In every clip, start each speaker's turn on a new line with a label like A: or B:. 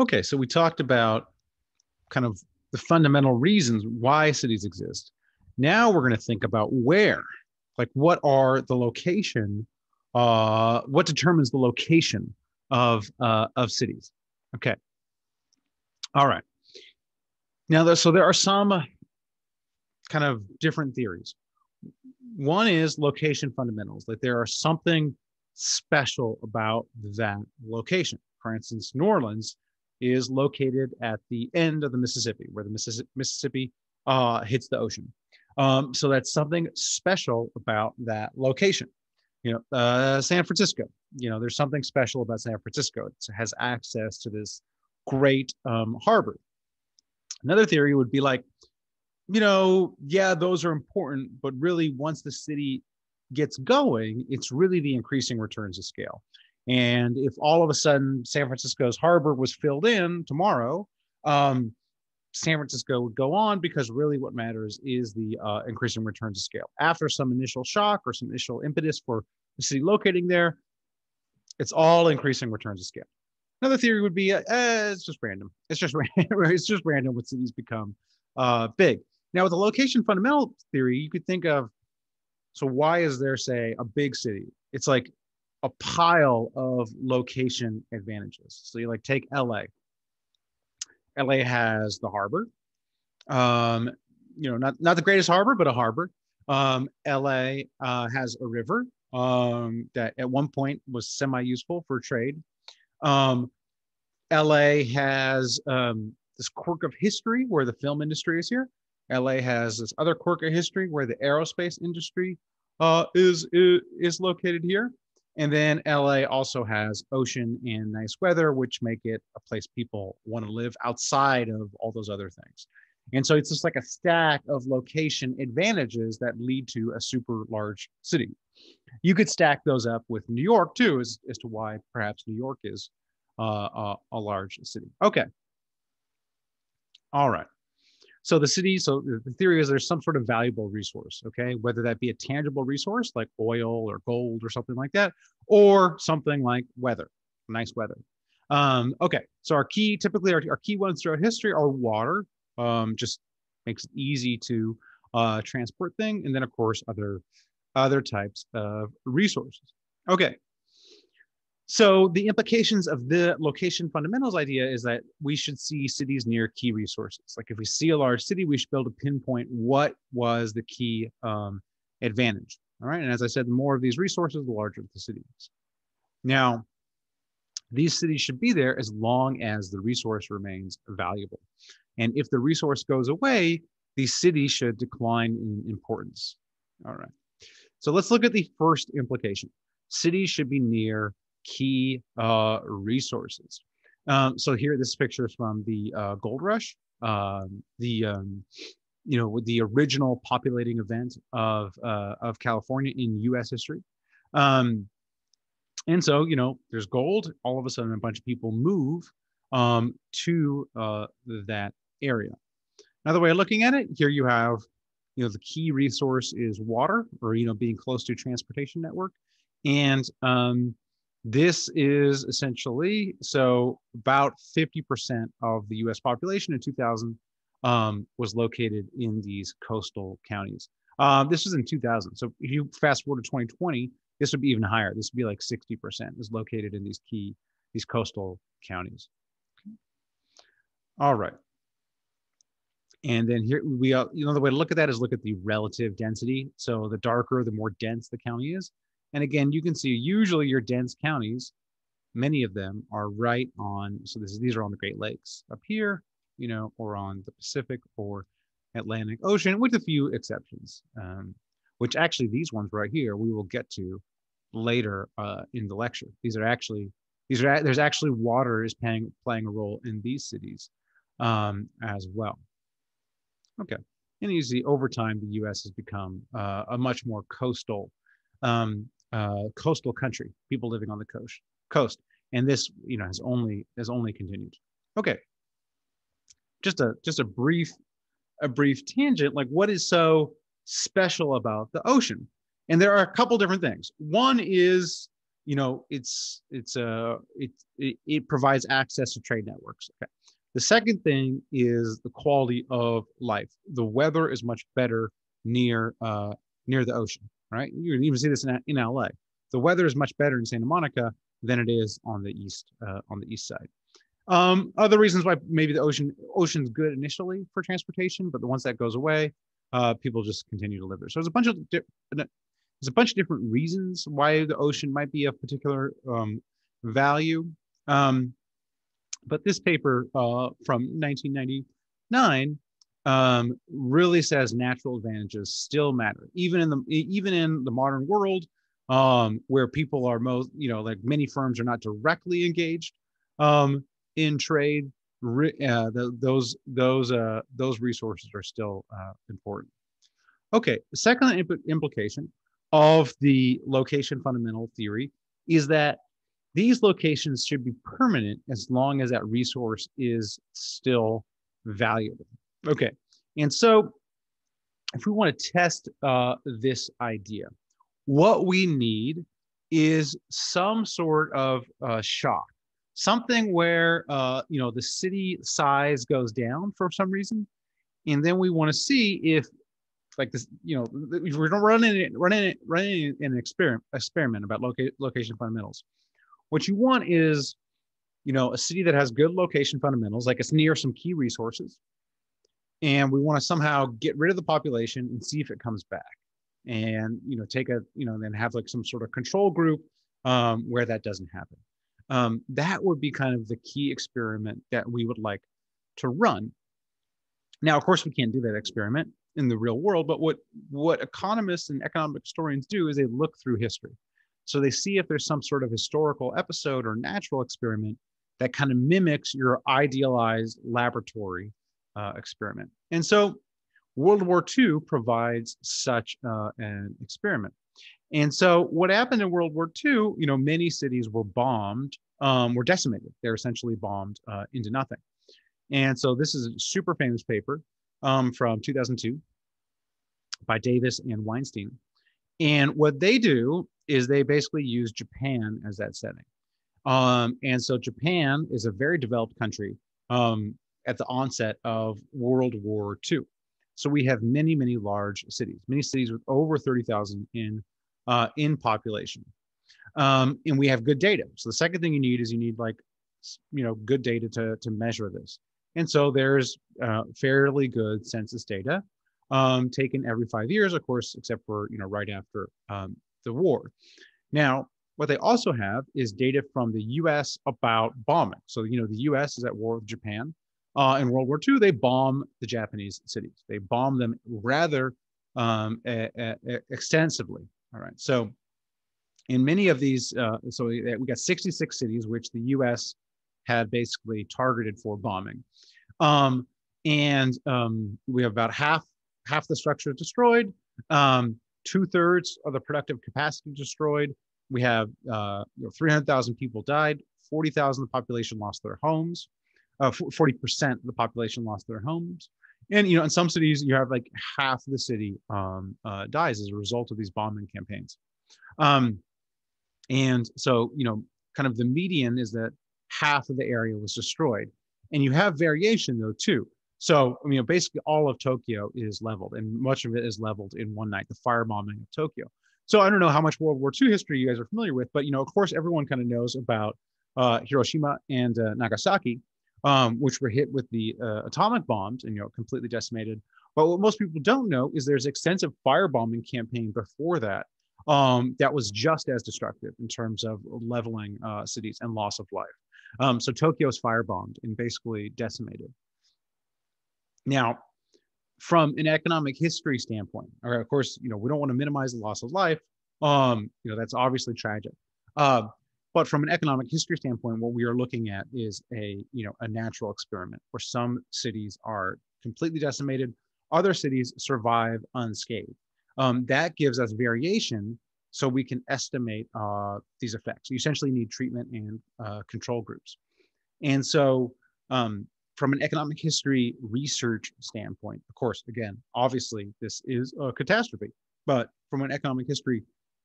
A: Okay, so we talked about kind of the fundamental reasons why cities exist. Now we're going to think about where, like what are the location, uh, what determines the location of uh, of cities. Okay. All right. Now, so there are some kind of different theories. One is location fundamentals, that there are something special about that location. For instance, New Orleans is located at the end of the Mississippi, where the Mississippi uh, hits the ocean. Um, so that's something special about that location. You know, uh, San Francisco. You know, there's something special about San Francisco. It has access to this great um, harbor. Another theory would be like, you know, yeah, those are important, but really, once the city gets going, it's really the increasing returns of scale. And if all of a sudden San Francisco's harbor was filled in tomorrow, um, San Francisco would go on because really what matters is the uh, increasing returns to scale. After some initial shock or some initial impetus for the city locating there, it's all increasing returns to scale. Another theory would be uh, eh, it's just random. It's just random. it's just random when cities become uh, big. Now with the location fundamental theory, you could think of so why is there say a big city? It's like a pile of location advantages. So you like take LA. LA has the harbor. Um, you know, not not the greatest harbor, but a harbor. Um, LA uh, has a river um, that at one point was semi-useful for trade. Um, LA has um, this quirk of history where the film industry is here. LA has this other quirk of history where the aerospace industry uh, is, is is located here. And then LA also has ocean and nice weather, which make it a place people want to live outside of all those other things. And so it's just like a stack of location advantages that lead to a super large city. You could stack those up with New York too, as, as to why perhaps New York is uh, a, a large city. Okay. All right. So the city, so the theory is there's some sort of valuable resource, okay, whether that be a tangible resource like oil or gold or something like that, or something like weather, nice weather. Um, okay, so our key, typically our, our key ones throughout history are water, um, just makes it easy to uh, transport thing, and then of course other other types of resources. Okay, so the implications of the location fundamentals idea is that we should see cities near key resources. Like if we see a large city, we should be able to pinpoint what was the key um, advantage. All right. And as I said, the more of these resources, the larger the city is. Now, these cities should be there as long as the resource remains valuable. And if the resource goes away, these cities should decline in importance. All right. So let's look at the first implication. Cities should be near key uh, resources. Um, so here, this picture is from the uh, gold rush, uh, the um, you know the original populating event of uh, of California in U.S. history. Um, and so you know, there's gold. All of a sudden, a bunch of people move um, to uh, that area. Another way of looking at it, here you have you know the key resource is water, or you know being close to transportation network, and um, this is essentially so about 50% of the US population in 2000 um, was located in these coastal counties. Um, this was in 2000. So if you fast forward to 2020, this would be even higher. This would be like 60% is located in these key, these coastal counties. All right. And then here we, uh, you know, the way to look at that is look at the relative density. So the darker, the more dense the county is. And again, you can see usually your dense counties, many of them are right on, so this is, these are on the Great Lakes up here, you know, or on the Pacific or Atlantic Ocean, with a few exceptions, um, which actually these ones right here, we will get to later uh, in the lecture. These are actually, these are, there's actually water is playing, playing a role in these cities um, as well. Okay. And you see over time, the US has become uh, a much more coastal um, uh, coastal country, people living on the coast. Coast, and this, you know, has only has only continued. Okay, just a just a brief a brief tangent. Like, what is so special about the ocean? And there are a couple different things. One is you know, it's it's uh it, it it provides access to trade networks. Okay. The second thing is the quality of life. The weather is much better near uh near the ocean, right? You can even see this in, in LA. The weather is much better in Santa Monica than it is on the east uh, on the east side. Um, other reasons why maybe the ocean ocean's good initially for transportation, but the once that goes away, uh, people just continue to live there. So there's a bunch of there's a bunch of different reasons why the ocean might be of particular um, value. Um, but this paper uh, from 1999 um, really says natural advantages still matter, even in the even in the modern world, um, where people are most, you know, like many firms are not directly engaged um, in trade. Uh, the, those those uh, those resources are still uh, important. Okay, second imp- implication of the location fundamental theory is that these locations should be permanent as long as that resource is still valuable. Okay, and so if we want to test uh, this idea, what we need is some sort of uh, shock, something where uh, you know the city size goes down for some reason, and then we want to see if like this, you know, we're running running running an experiment experiment about loca- location fundamentals. What you want is, you know, a city that has good location fundamentals, like it's near some key resources, and we want to somehow get rid of the population and see if it comes back. And you know take a you know then have like some sort of control group um, where that doesn't happen. Um, that would be kind of the key experiment that we would like to run. Now of course we can't do that experiment in the real world but what what economists and economic historians do is they look through history. So they see if there's some sort of historical episode or natural experiment that kind of mimics your idealized laboratory uh, experiment and so World War II provides such uh, an experiment. And so what happened in World War II, you know, many cities were bombed, um, were decimated. They're essentially bombed uh, into nothing. And so this is a super famous paper um, from 2002 by Davis and Weinstein. And what they do is they basically use Japan as that setting. Um, and so Japan is a very developed country um, at the onset of World War II. So we have many, many large cities, many cities with over 30,000 in, uh, in population. Um, and we have good data. So the second thing you need is you need like, you know, good data to, to measure this. And so there's uh, fairly good census data um, taken every five years, of course, except for, you know, right after um, the war. Now, what they also have is data from the US about bombing. So, you know, the US is at war with Japan. Uh, in World War II, they bomb the Japanese cities. They bomb them rather um, a, a, a extensively. All right. So, in many of these, uh, so we got 66 cities which the U.S. had basically targeted for bombing, um, and um, we have about half half the structure destroyed. Um, Two thirds of the productive capacity destroyed. We have uh, you know, 300,000 people died. 40,000 of the population lost their homes uh, 40% of the population lost their homes. And, you know, in some cities, you have like half the city um, uh, dies as a result of these bombing campaigns. Um, and so, you know, kind of the median is that half of the area was destroyed. And you have variation though, too. So, you know, basically all of Tokyo is leveled and much of it is leveled in one night, the firebombing of Tokyo. So I don't know how much World War II history you guys are familiar with, but, you know, of course, everyone kind of knows about uh, Hiroshima and uh, Nagasaki um, which were hit with the uh, atomic bombs and you know completely decimated. But what most people don't know is there's extensive firebombing campaign before that um, that was just as destructive in terms of leveling uh, cities and loss of life. Um, so Tokyo's firebombed and basically decimated. Now, from an economic history standpoint, or of course, you know, we don't want to minimize the loss of life. Um, you know, that's obviously tragic. Uh, but from an economic history standpoint, what we are looking at is a you know a natural experiment where some cities are completely decimated, other cities survive unscathed. Um, that gives us variation so we can estimate uh, these effects. You essentially need treatment and uh, control groups. And so um, from an economic history research standpoint, of course, again, obviously this is a catastrophe, but from an economic history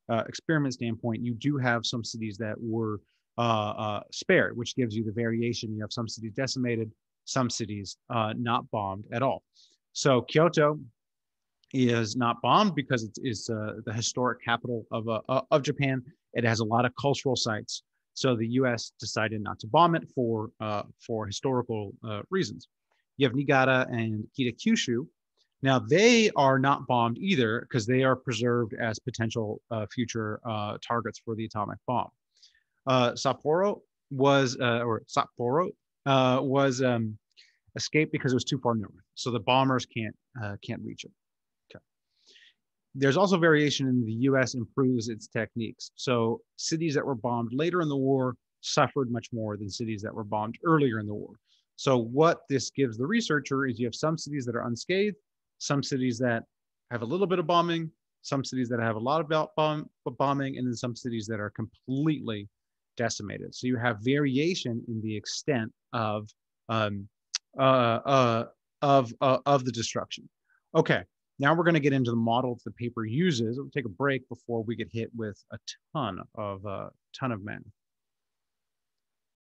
A: uh, experiment standpoint, you do have some cities that were uh, uh, spared, which gives you the variation. You have some cities decimated, some cities uh, not bombed at all. So Kyoto is not bombed because it is uh, the historic capital of, of Japan. It has a lot of cultural sites. So the U.S. decided not to bomb it for for historical reasons. You have Niigata and Kitakyushu, now, they are not bombed either because they are preserved as potential uh, future uh, targets for the atomic bomb. Uh, Sapporo was, uh, or Sapporo uh, was um, escaped because it was too far north. So the bombers can't, uh, can't reach it. Okay. There's also variation in the US improves its techniques. So cities that were bombed later in the war suffered much more than cities that were bombed earlier in the war. So what this gives the researcher is you have some cities that are unscathed some cities that have a little bit of bombing, some cities that have a lot of bomb, bombing, and then some cities that are completely decimated. So you have variation in the extent of um, uh, uh, of uh, of the destruction. Okay, now we're going to get into the model that the paper uses. We'll take a break before we get hit with a ton of a uh, ton of math.